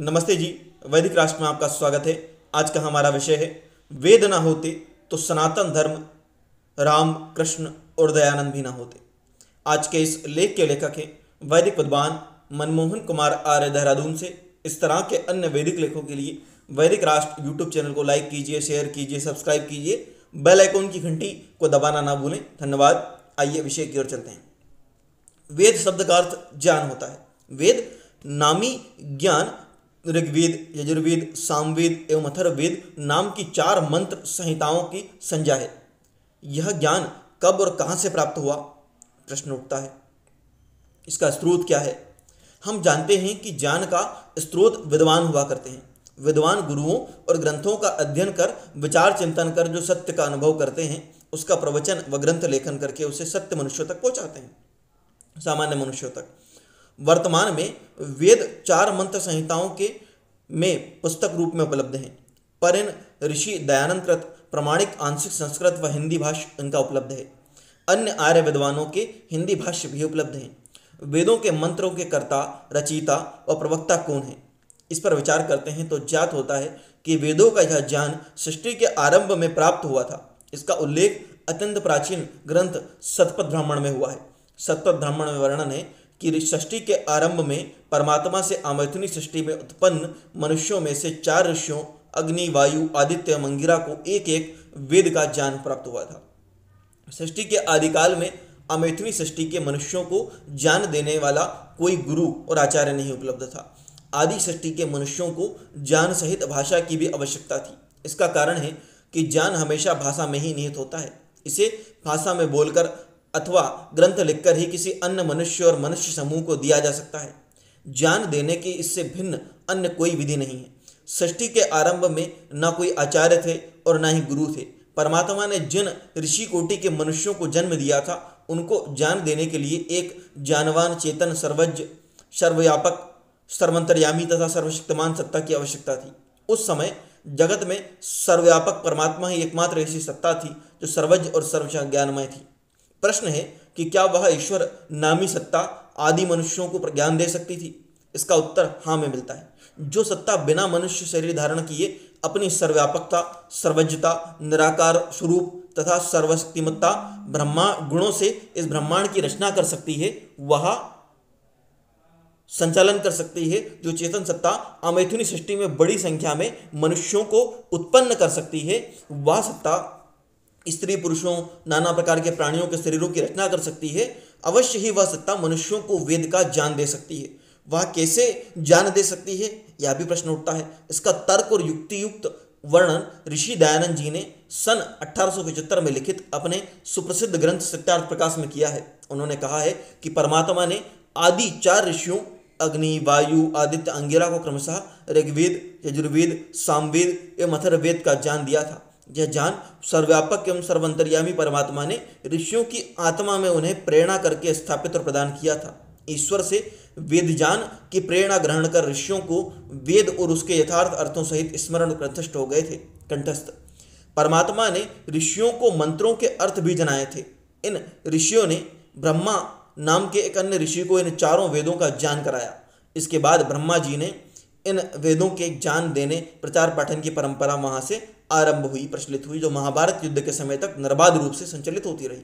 नमस्ते जी, वैदिक राष्ट्र में आपका स्वागत है। आज का हमारा विषय है, वेद ना होते तो सनातन धर्म राम, कृष्ण और दयानंद भी ना होते। आज के इस लेख के लेखक हैं वैदिक विद्वान मनमोहन कुमार आर्य देहरादून से। इस तरह के अन्य वैदिक लेखों के लिए वैदिक राष्ट्र यूट्यूब चैनल को लाइक कीजिए, शेयर कीजिए, सब्सक्राइब कीजिए, बेल आइकॉन की घंटी को दबाना ना भूलें। धन्यवाद। आइए विषय की ओर चलते हैं। वेद शब्द का अर्थ ज्ञान होता है। वेद नामी ज्ञान ऋग्वेद, यजुर्वेद, सामवेद एवं अथर्ववेद नाम की चार मंत्र संहिताओं की संज्ञा है। यह ज्ञान कब और कहाँ से प्राप्त हुआ? प्रश्न उठता है। इसका स्रोत क्या है? हम जानते हैं कि ज्ञान का स्रोत विद्वान हुआ करते हैं। विद्वान गुरुओं और ग्रंथों का अध्ययन कर, विचार चिंतन कर, जो सत्य का अनुभव करते हैं, उसका प्रवचन व ग्रंथ लेखन करके उसे सत्य मनुष्यों तक पहुंचाते हैं। सामान्य मनुष्यों तक। वर्तमान में वेद चार मंत्र संहिताओं के में पुस्तक रूप में उपलब्ध हैं। पर इन ऋषि, दयानंद कृत, प्रमाणिक, आंशिक संस्कृत व हिंदी भाष्य इनका उपलब्ध है। अन्य आर्य विद्वानों के हिंदी भाष्य भी उपलब्ध हैं। वेदों के मंत्रों के कर्ता रचयिता और प्रवक्ता कौन है? इस पर विचार करते हैं तो ज्ञात होता है कि वेदों का यह ज्ञान सृष्टि के आरंभ में प्राप्त हुआ था। इसका उल्लेख अत्यंत प्राचीन ग्रंथ सतपथ ब्राह्मण में हुआ है। सतपथ ब्राह्मण में वर्णन है कि सृष्टि के आरंभ में परमात्मा से आमैथुनी सृष्टि में उत्पन्न मनुष्यों में से चार ऋषियों, अग्नि, वायु, आदित्य, मंगिरा को एक एक वेद का ज्ञान प्राप्त हुआ था। सृष्टि के आदिकाल में अमैथुनी सृष्टि के मनुष्यों को ज्ञान देने वाला कोई गुरु और आचार्य नहीं उपलब्ध था। आदि सृष्टि के मनुष्यों को ज्ञान सहित भाषा की भी आवश्यकता थी। इसका कारण है कि ज्ञान हमेशा भाषा में ही निहित होता है। इसे भाषा में बोलकर अथवा ग्रंथ लिखकर ही किसी अन्य मनुष्य और मनुष्य समूह को दिया जा सकता है। ज्ञान देने की इससे भिन्न अन्य कोई विधि नहीं है। सृष्टि के आरंभ में न कोई आचार्य थे और न ही गुरु थे। परमात्मा ने जिन ऋषि कोटि के मनुष्यों को जन्म दिया था, उनको ज्ञान देने के लिए एक जानवान चेतन सर्वज्ञ, सर्वव्यापक, सर्वंतर्यामी तथा सर्वशक्तिमान सत्ता की आवश्यकता थी। उस समय जगत में सर्वव्यापक परमात्मा ही एकमात्र ऐसी सत्ता थी, जो सर्वज्ञ और सर्व ज्ञानमय थी। प्रश्न है कि क्या वह ईश्वर नामी सत्ता आदि मनुष्यों को ज्ञान दे सकती थी? इसका उत्तर हाँ में मिलता है। जो सत्ता बिना मनुष्य शरीर धारण किए अपनी सर्वव्यापकता, सर्वज्ञता, निराकार स्वरूप तथा सर्वशक्तिमत्ता ब्रह्मा गुणों से इस ब्रह्मांड की रचना कर सकती है, वह संचालन कर सकती है, जो चेतन सत्ता अमैथुनी सृष्टि में बड़ी संख्या में मनुष्यों को उत्पन्न कर सकती है, वह सत्ता स्त्री पुरुषों नाना प्रकार के प्राणियों के शरीरों की रचना कर सकती है। अवश्य ही वह सत्ता मनुष्यों को वेद का ज्ञान दे सकती है। वह कैसे ज्ञान दे सकती है, यह भी प्रश्न उठता है। इसका तर्क और युक्ति युक्त वर्णन ऋषि दयानंद जी ने सन अठारह सौ पचहत्तर में लिखित अपने सुप्रसिद्ध ग्रंथ सत्यार्थ प्रकाश में किया है। उन्होंने कहा है कि परमात्मा ने आदि चार ऋषियों, अग्नि, वायु, आदित्य, अंगिरा को क्रमशः ऋग्वेद, यजुर्वेद, सामवेद एवं अथर्वेद का ज्ञान दिया था। यह ज्ञान सर्वव्यापक एवं सर्वंतर्यामी परमात्मा ने ऋषियों की आत्मा में उन्हें प्रेरणा करके स्थापित और प्रदान किया था। ईश्वर से वेद ज्ञान की प्रेरणा ग्रहण कर ऋषियों को वेद और उसके यथार्थ अर्थों सहित स्मरण कंठस्थ हो गए थे। कंठस्थ। परमात्मा ने ऋषियों को मंत्रों के अर्थ भी जनाए थे। इन ऋषियों ने ब्रह्मा नाम के एक अन्य ऋषि को इन चारों वेदों का ज्ञान कराया। इसके बाद ब्रह्मा जी ने इन वेदों के ज्ञान देने प्रचार पाठन की परंपरा वहाँ से आरंभ हुई, प्रचलित हुई, जो महाभारत युद्ध के समय तक निर्बाध रूप से संचलित होती रही।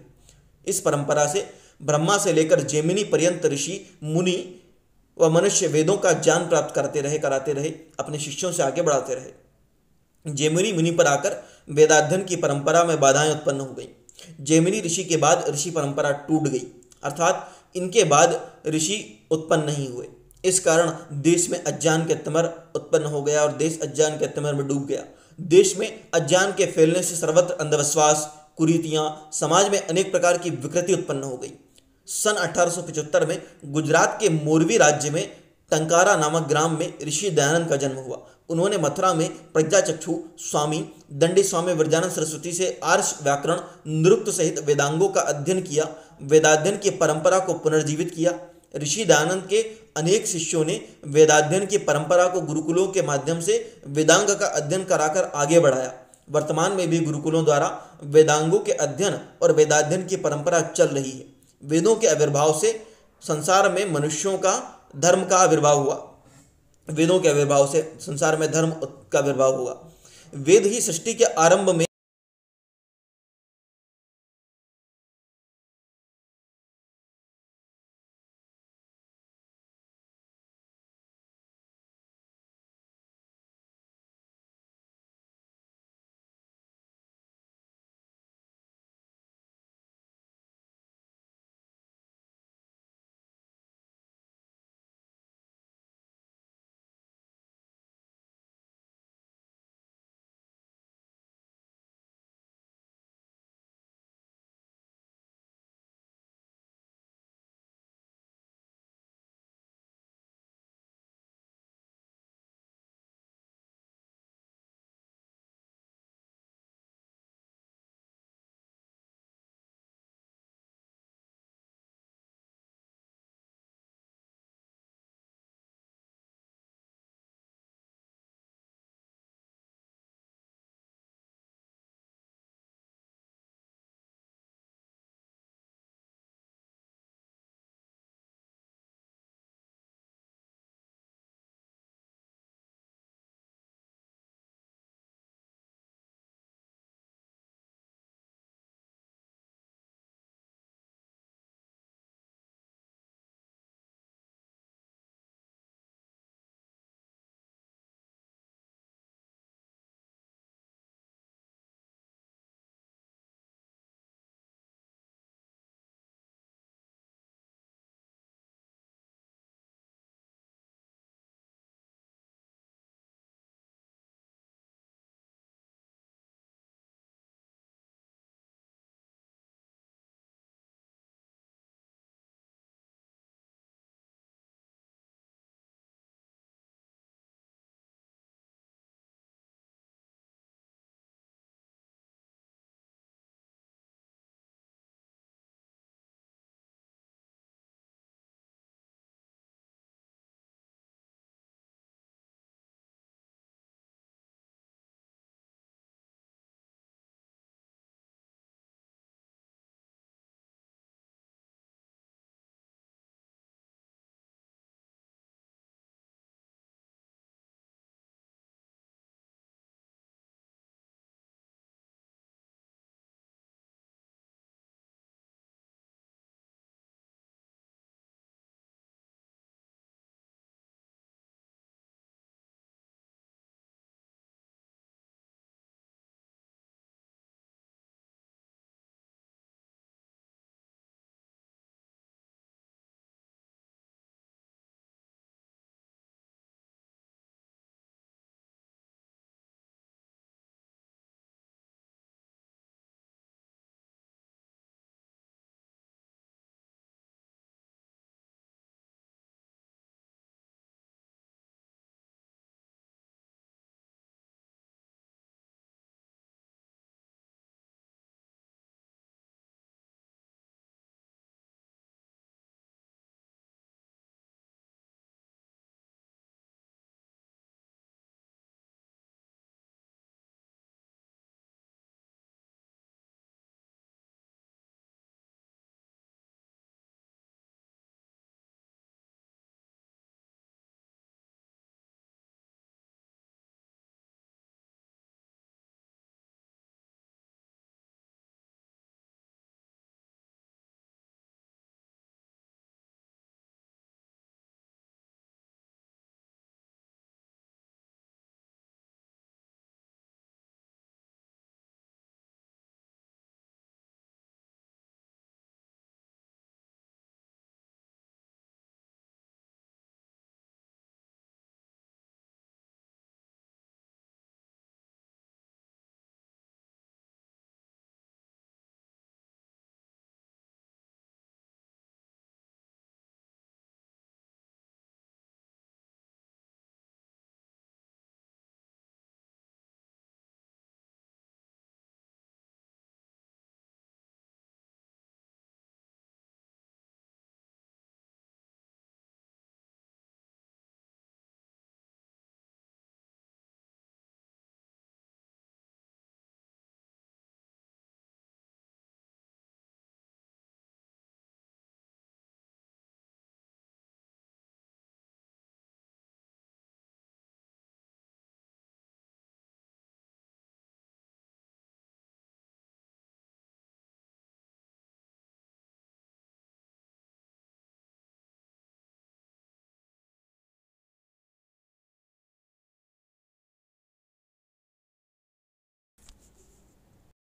इस परंपरा से ब्रह्मा से लेकर जेमिनी पर्यंत ऋषि, मुनि व मनुष्य वेदों का ज्ञान प्राप्त करते रहे, कराते रहे, अपने शिष्यों से आगे बढ़ाते रहे। जेमिनी मुनि पर आकर वेदाध्ययन की परंपरा में बाधाएँ उत्पन्न हो गई। जेमिनी ऋषि के बाद ऋषि परंपरा टूट गई, अर्थात इनके बाद ऋषि उत्पन्न नहीं हुए। इस कारण देश में अज्ञान के तमर उत्पन्न हो गया और देश अज्ञान के तमर में डूब गया। देश में अज्ञान के फैलने से सर्वत्र अंधविश्वास, कुरीतियाँ, समाज में अनेक प्रकार की विकृति उत्पन्न हो गई। सन अठारह में गुजरात के मोरवी राज्य में टंकारा नामक ग्राम में ऋषि दयानंद का जन्म हुआ। उन्होंने मथुरा में प्रज्ञाचक्षु स्वामी दंडी स्वामी विरजानंद सरस्वती से आर्ष व्याकरण, नृत्य सहित वेदांगों का अध्ययन किया, वेदाध्ययन की परंपरा को पुनर्जीवित किया। ऋषि दयानंद के अनेक शिष्यों ने वेदाध्ययन की परंपरा को गुरुकुलों के माध्यम से वेदांग का अध्ययन कराकर आगे बढ़ाया। वर्तमान में भी गुरुकुलों द्वारा वेदांगों के अध्ययन और वेदाध्ययन की परंपरा चल रही है। वेदों के आविर्भाव से संसार में मनुष्यों का धर्म का आविर्भाव हुआ। वेदों के आविर्भाव से संसार में धर्म का आविर्भाव हुआ। वेद ही सृष्टि के आरंभ में